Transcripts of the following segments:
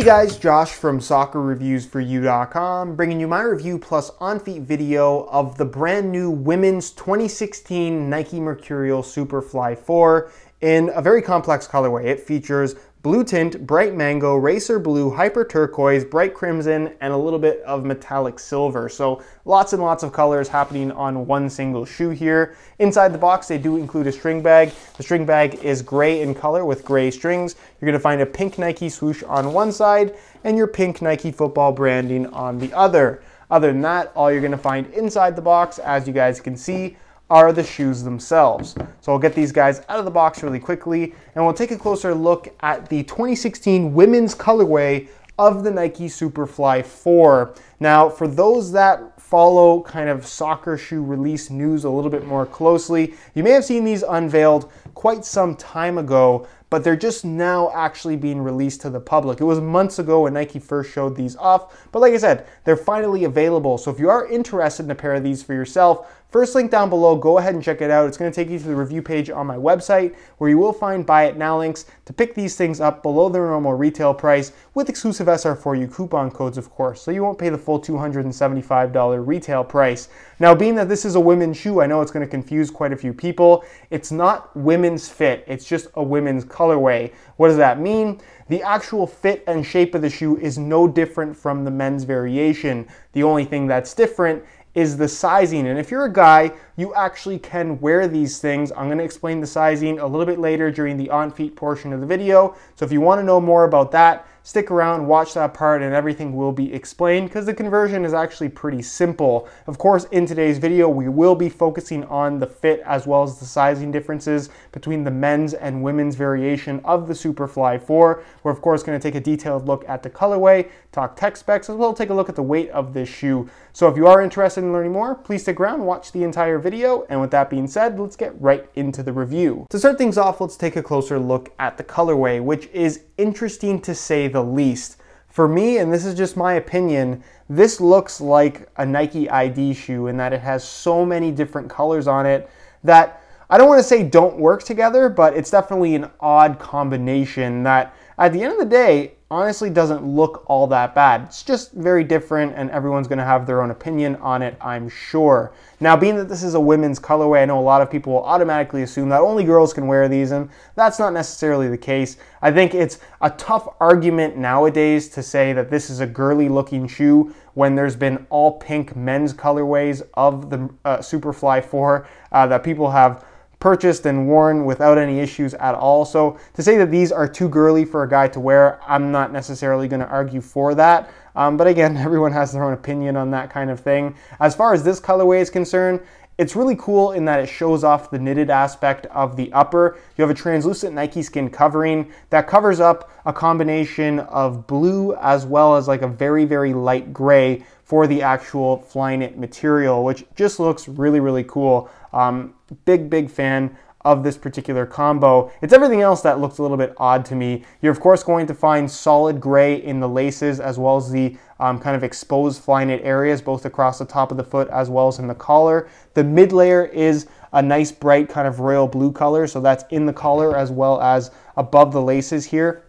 Hey guys, Josh from soccerreviewsforyou.com bringing you my review plus on-feet video of the brand new women's 2016 Nike Mercurial Superfly 4 in a very complex colorway. It features blue tint, bright mango, racer blue, hyper turquoise, bright crimson, and a little bit of metallic silver. So lots and lots of colors happening on one single shoe here. Inside the box, they do include a string bag. The string bag is gray in color with gray strings. You're gonna find a pink Nike swoosh on one side and your pink Nike football branding on the other. Other than that, all you're gonna find inside the box, as you guys can see, are the shoes themselves. So I'll get these guys out of the box really quickly and we'll take a closer look at the 2016 women's colorway of the Nike Superfly 4. Now, for those that follow kind of soccer shoe release news a little bit more closely, you may have seen these unveiled quite some time ago, but they're just now actually being released to the public. It was months ago when Nike first showed these off, but like I said, they're finally available. So if you are interested in a pair of these for yourself, First link down below, go ahead and check it out. It's going to take you to the review page on my website where you will find buy it now links to pick these things up below their normal retail price with exclusive SR4U coupon codes, of course, so you won't pay the full $275 retail price. Now, being that this is a women's shoe, I know it's going to confuse quite a few people. It's not women's fit, it's just a women's colorway. What does that mean? The actual fit and shape of the shoe is no different from the men's variation. The only thing that's different is the sizing. And if you're a guy, you actually can wear these things. I'm gonna explain the sizing a little bit later during the on feet portion of the video. So if you wanna know more about that, Stick around, watch that part, and everything will be explained because the conversion is actually pretty simple. Of course, in today's video, we will be focusing on the fit as well as the sizing differences between the men's and women's variation of the Superfly 4. We're of course going to take a detailed look at the colorway, talk tech specs, as well as take a look at the weight of this shoe. So if you are interested in learning more, please stick around, watch the entire video, and with that being said, let's get right into the review. To start things off, let's take a closer look at the colorway, which is interesting to say the least. For me, and this is just my opinion, this looks like a Nike ID shoe in that it has so many different colors on it that I don't want to say don't work together, but it's definitely an odd combination that at the end of the day, honestly doesn't look all that bad. It's just very different and everyone's gonna have their own opinion on it, I'm sure. Now, being that this is a women's colorway, I know a lot of people will automatically assume that only girls can wear these and that's not necessarily the case. I think it's a tough argument nowadays to say that this is a girly looking shoe when there's been all pink men's colorways of the uh, Superfly 4 uh, that people have purchased and worn without any issues at all. So to say that these are too girly for a guy to wear, I'm not necessarily going to argue for that. Um, but again, everyone has their own opinion on that kind of thing. As far as this colorway is concerned, it's really cool in that it shows off the knitted aspect of the upper. You have a translucent Nike skin covering that covers up a combination of blue as well as like a very, very light gray for the actual Flyknit material, which just looks really, really cool. Um, big, big fan of this particular combo. It's everything else that looks a little bit odd to me. You're of course going to find solid gray in the laces as well as the um, kind of exposed fly knit areas, both across the top of the foot as well as in the collar. The mid layer is a nice bright kind of royal blue color, so that's in the collar as well as above the laces here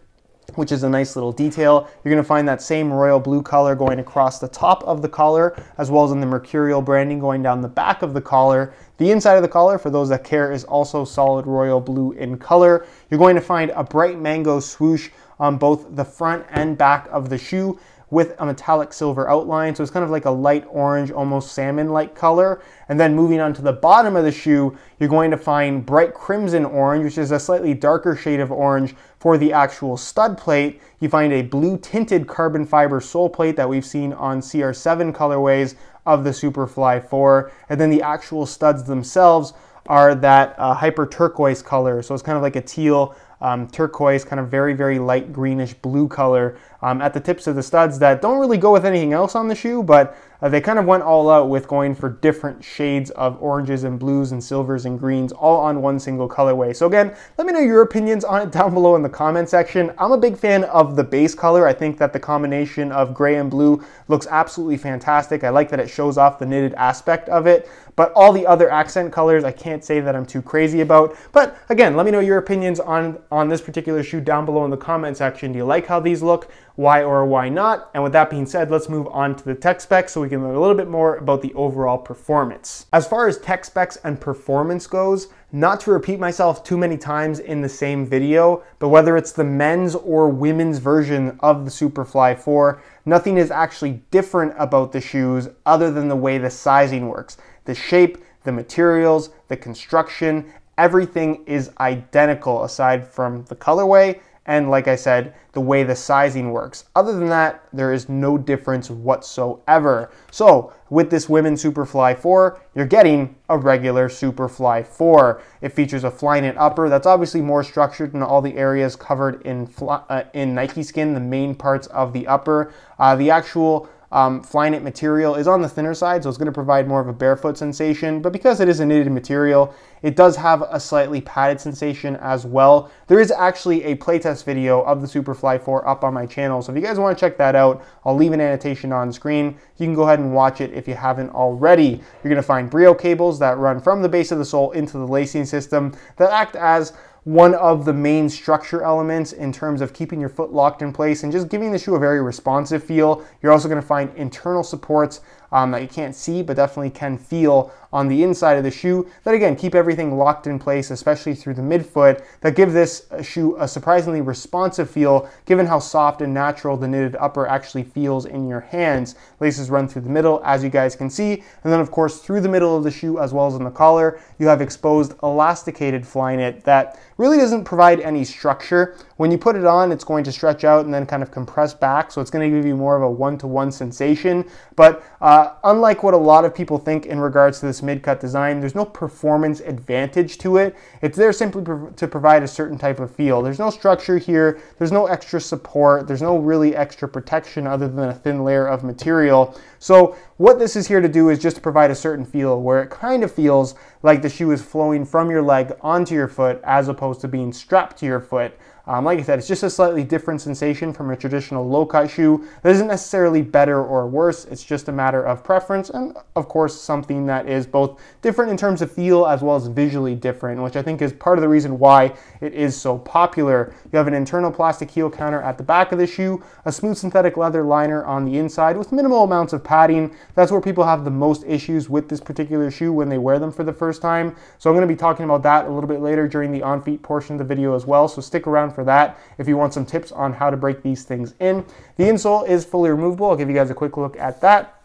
which is a nice little detail. You're gonna find that same royal blue color going across the top of the collar, as well as in the mercurial branding going down the back of the collar. The inside of the collar, for those that care, is also solid royal blue in color. You're going to find a bright mango swoosh on both the front and back of the shoe with a metallic silver outline. So it's kind of like a light orange, almost salmon-like color. And then moving on to the bottom of the shoe, you're going to find bright crimson orange, which is a slightly darker shade of orange for the actual stud plate. You find a blue tinted carbon fiber sole plate that we've seen on CR7 colorways of the Superfly 4. And then the actual studs themselves are that uh, hyper turquoise color. So it's kind of like a teal um, turquoise, kind of very, very light greenish blue color. Um, at the tips of the studs that don't really go with anything else on the shoe, but uh, they kind of went all out with going for different shades of oranges and blues and silvers and greens all on one single colorway. So again, let me know your opinions on it down below in the comment section. I'm a big fan of the base color. I think that the combination of gray and blue looks absolutely fantastic. I like that it shows off the knitted aspect of it, but all the other accent colors, I can't say that I'm too crazy about. But again, let me know your opinions on, on this particular shoe down below in the comment section. Do you like how these look? Why or why not. And with that being said, let's move on to the tech specs so we can learn a little bit more about the overall performance. As far as tech specs and performance goes, not to repeat myself too many times in the same video, but whether it's the men's or women's version of the Superfly 4, nothing is actually different about the shoes other than the way the sizing works. The shape, the materials, the construction, everything is identical aside from the colorway and like I said, the way the sizing works. Other than that, there is no difference whatsoever. So with this Women's Superfly 4, you're getting a regular Superfly 4. It features a Flyknit upper that's obviously more structured in all the areas covered in, uh, in Nike skin, the main parts of the upper. Uh, the actual um, Flyknit material is on the thinner side, so it's going to provide more of a barefoot sensation. But because it is a knitted material, it does have a slightly padded sensation as well. There is actually a playtest video of the Superfly 4 up on my channel, so if you guys want to check that out, I'll leave an annotation on screen. You can go ahead and watch it if you haven't already. You're going to find Brio cables that run from the base of the sole into the lacing system that act as one of the main structure elements in terms of keeping your foot locked in place and just giving the shoe a very responsive feel. You're also going to find internal supports um, that you can't see but definitely can feel on the inside of the shoe that again keep everything locked in place especially through the midfoot that give this shoe a surprisingly responsive feel given how soft and natural the knitted upper actually feels in your hands. Laces run through the middle as you guys can see and then of course through the middle of the shoe as well as in the collar you have exposed elasticated fly knit that really doesn't provide any structure. When you put it on it's going to stretch out and then kind of compress back so it's going to give you more of a one-to-one -one sensation but uh, uh, unlike what a lot of people think in regards to this mid-cut design, there's no performance advantage to it. It's there simply to provide a certain type of feel. There's no structure here, there's no extra support, there's no really extra protection other than a thin layer of material. So what this is here to do is just to provide a certain feel where it kind of feels like the shoe is flowing from your leg onto your foot as opposed to being strapped to your foot. Um, like I said, it's just a slightly different sensation from a traditional low-cut shoe. That isn't necessarily better or worse. It's just a matter of preference and, of course, something that is both different in terms of feel as well as visually different, which I think is part of the reason why it is so popular. You have an internal plastic heel counter at the back of the shoe, a smooth synthetic leather liner on the inside with minimal amounts of padding. That's where people have the most issues with this particular shoe when they wear them for the first time. So I'm going to be talking about that a little bit later during the on-feet portion of the video as well. So stick around for that if you want some tips on how to break these things in. The insole is fully removable. I'll give you guys a quick look at that.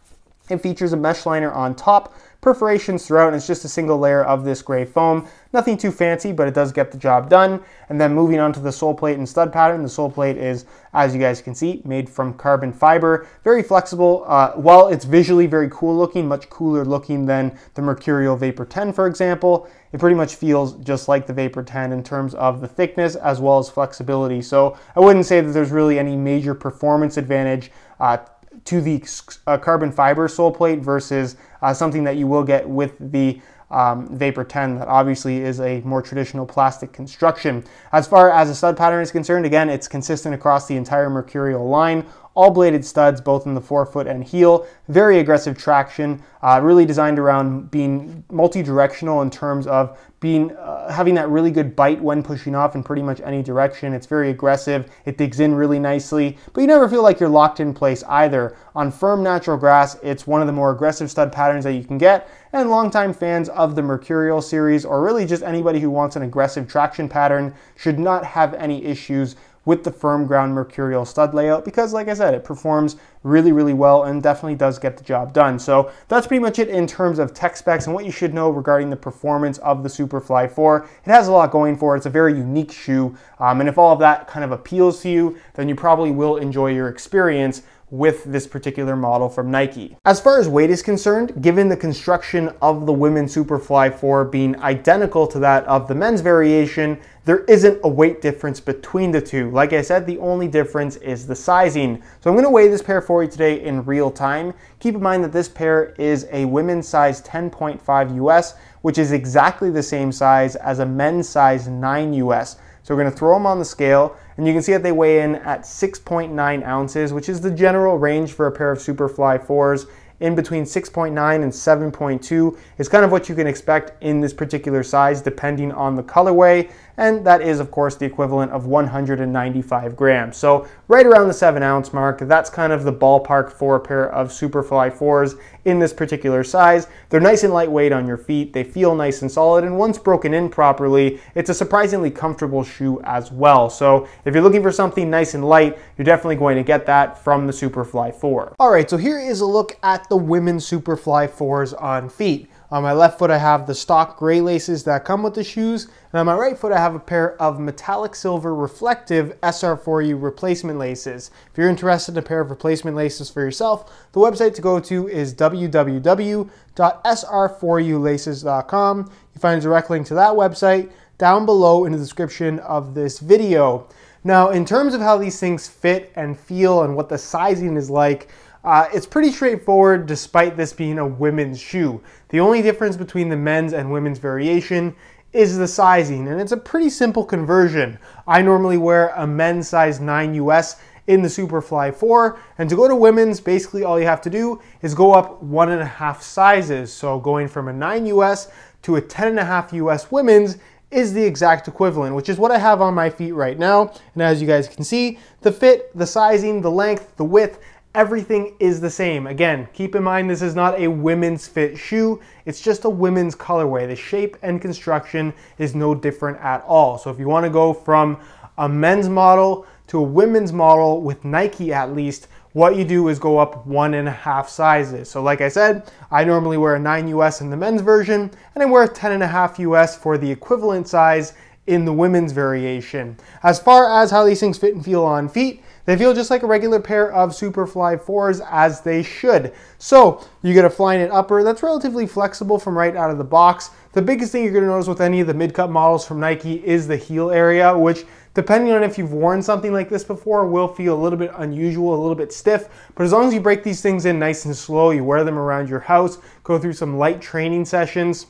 It features a mesh liner on top, perforations throughout, and it's just a single layer of this gray foam. Nothing too fancy, but it does get the job done. And then moving on to the sole plate and stud pattern. The sole plate is, as you guys can see, made from carbon fiber. Very flexible. Uh, while it's visually very cool looking, much cooler looking than the Mercurial Vapor 10, for example, it pretty much feels just like the Vapor 10 in terms of the thickness as well as flexibility. So I wouldn't say that there's really any major performance advantage uh, to the uh, carbon fiber sole plate versus uh, something that you will get with the um, Vapor 10 that obviously is a more traditional plastic construction. As far as the stud pattern is concerned, again, it's consistent across the entire Mercurial line all bladed studs both in the forefoot and heel, very aggressive traction, uh, really designed around being multi-directional in terms of being uh, having that really good bite when pushing off in pretty much any direction. It's very aggressive, it digs in really nicely, but you never feel like you're locked in place either. On firm natural grass, it's one of the more aggressive stud patterns that you can get, and longtime fans of the Mercurial series, or really just anybody who wants an aggressive traction pattern, should not have any issues with the firm ground mercurial stud layout because like I said, it performs really, really well and definitely does get the job done. So that's pretty much it in terms of tech specs and what you should know regarding the performance of the Superfly 4. It has a lot going for it. It's a very unique shoe. Um, and if all of that kind of appeals to you, then you probably will enjoy your experience with this particular model from Nike. As far as weight is concerned, given the construction of the women's Superfly 4 being identical to that of the men's variation, there isn't a weight difference between the two. Like I said, the only difference is the sizing. So I'm gonna weigh this pair for you today in real time. Keep in mind that this pair is a women's size 10.5 US, which is exactly the same size as a men's size 9 US. So we're gonna throw them on the scale and you can see that they weigh in at 6.9 ounces, which is the general range for a pair of Superfly 4s in between 6.9 and 7.2 is kind of what you can expect in this particular size depending on the colorway and that is of course the equivalent of 195 grams. So right around the 7 ounce mark, that's kind of the ballpark for a pair of Superfly 4s in this particular size. They're nice and lightweight on your feet, they feel nice and solid, and once broken in properly, it's a surprisingly comfortable shoe as well. So if you're looking for something nice and light, you're definitely going to get that from the Superfly 4. All right, so here is a look at the women's Superfly 4s on feet. On my left foot, I have the stock gray laces that come with the shoes. And on my right foot, I have a pair of metallic silver reflective SR4U replacement laces. If you're interested in a pair of replacement laces for yourself, the website to go to is www.sr4ulaces.com. You find a direct link to that website down below in the description of this video. Now, in terms of how these things fit and feel and what the sizing is like, uh, it's pretty straightforward despite this being a women's shoe. The only difference between the men's and women's variation is the sizing, and it's a pretty simple conversion. I normally wear a men's size 9 US in the Superfly 4, and to go to women's, basically all you have to do is go up one and a half sizes. So going from a 9 US to a 10 and a half US women's is the exact equivalent, which is what I have on my feet right now. And as you guys can see, the fit, the sizing, the length, the width, everything is the same. Again, keep in mind this is not a women's fit shoe, it's just a women's colorway. The shape and construction is no different at all. So if you wanna go from a men's model to a women's model with Nike at least, what you do is go up one and a half sizes. So like I said, I normally wear a 9 US in the men's version, and I wear a 10 and a half US for the equivalent size in the women's variation. As far as how these things fit and feel on feet, they feel just like a regular pair of Superfly 4s as they should. So you get a Flyknit upper that's relatively flexible from right out of the box. The biggest thing you're gonna notice with any of the mid-cut models from Nike is the heel area, which depending on if you've worn something like this before, will feel a little bit unusual, a little bit stiff. But as long as you break these things in nice and slow, you wear them around your house, go through some light training sessions,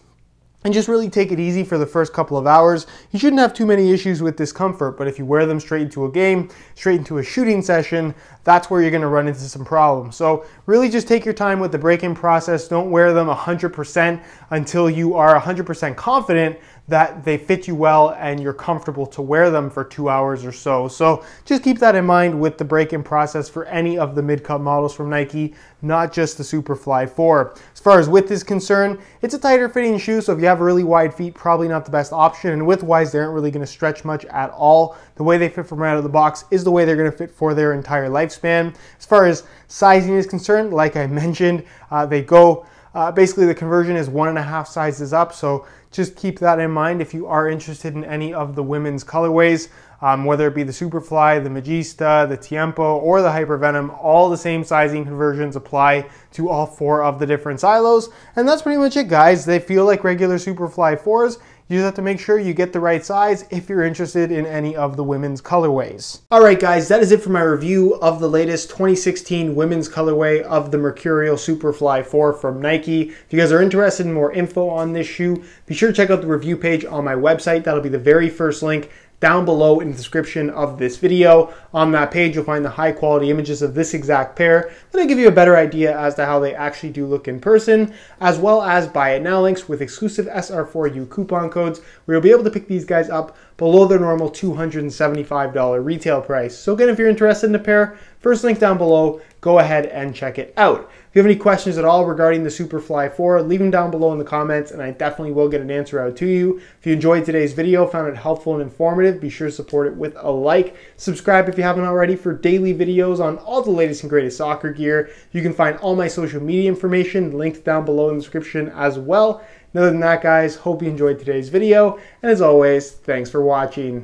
and just really take it easy for the first couple of hours. You shouldn't have too many issues with discomfort, but if you wear them straight into a game, straight into a shooting session, that's where you're gonna run into some problems. So really just take your time with the break-in process. Don't wear them 100% until you are 100% confident that they fit you well and you're comfortable to wear them for two hours or so. So just keep that in mind with the break-in process for any of the mid-cut models from Nike, not just the Superfly 4. As far as width is concerned, it's a tighter fitting shoe, so if you have really wide feet, probably not the best option. And width-wise, they aren't really gonna stretch much at all. The way they fit from right out of the box is the way they're gonna fit for their entire lifespan. As far as sizing is concerned, like I mentioned, uh, they go uh, basically, the conversion is one and a half sizes up, so just keep that in mind if you are interested in any of the women's colorways, um, whether it be the Superfly, the Magista, the Tiempo, or the Hypervenom, all the same sizing conversions apply to all four of the different silos. And that's pretty much it, guys. They feel like regular Superfly 4s. You just have to make sure you get the right size if you're interested in any of the women's colorways. All right, guys, that is it for my review of the latest 2016 women's colorway of the Mercurial Superfly 4 from Nike. If you guys are interested in more info on this shoe, be sure to check out the review page on my website. That'll be the very first link down below in the description of this video. On that page, you'll find the high quality images of this exact pair that'll give you a better idea as to how they actually do look in person, as well as buy it now links with exclusive SR4U coupon codes where you'll be able to pick these guys up below their normal $275 retail price. So again, if you're interested in a pair, first link down below, go ahead and check it out. If you have any questions at all regarding the Superfly 4, leave them down below in the comments and I definitely will get an answer out to you. If you enjoyed today's video, found it helpful and informative, be sure to support it with a like. Subscribe if you haven't already for daily videos on all the latest and greatest soccer gear. You can find all my social media information linked down below in the description as well. And other than that, guys, hope you enjoyed today's video. And as always, thanks for watching.